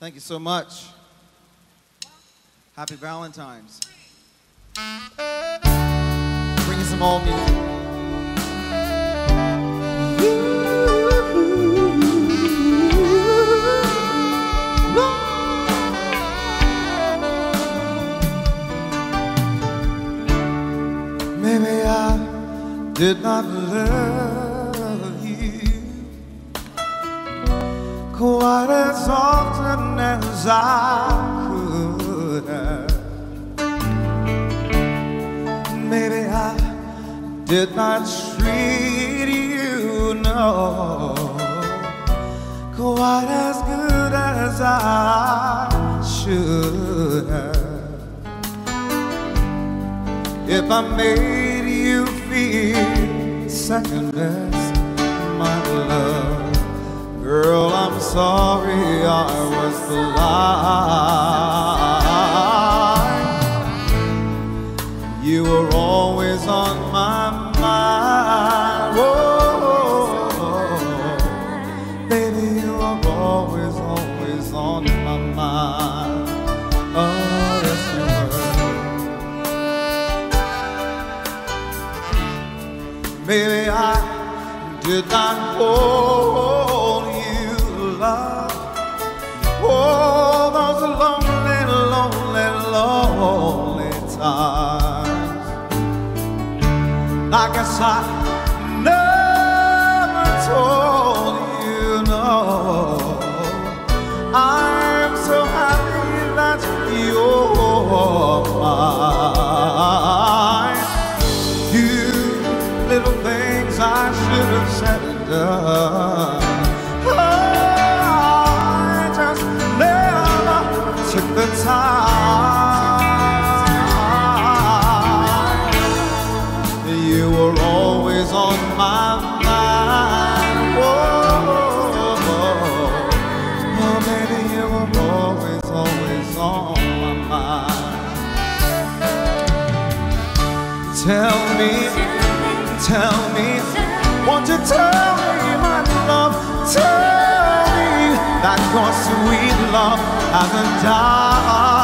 Thank you so much. Happy Valentine's. Bring us some old music. Maybe I did not love as I could have. Maybe I did not treat you, no, quite as good as I should have. If I made you feel second best, my love, girl, I'm sorry I was blind. You were always on my mind. Oh, baby, you were always, always on my mind. Oh, yes, you were. Maybe I did not hold I always on my mind. Whoa, oh, baby, you were always, always on my mind. Tell me, tell me, won't you tell me, my love, tell me that your sweet love hasn't died.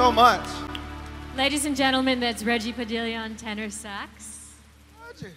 so much. Ladies and gentlemen, that's Reggie Padilla on tenor sax. Roger.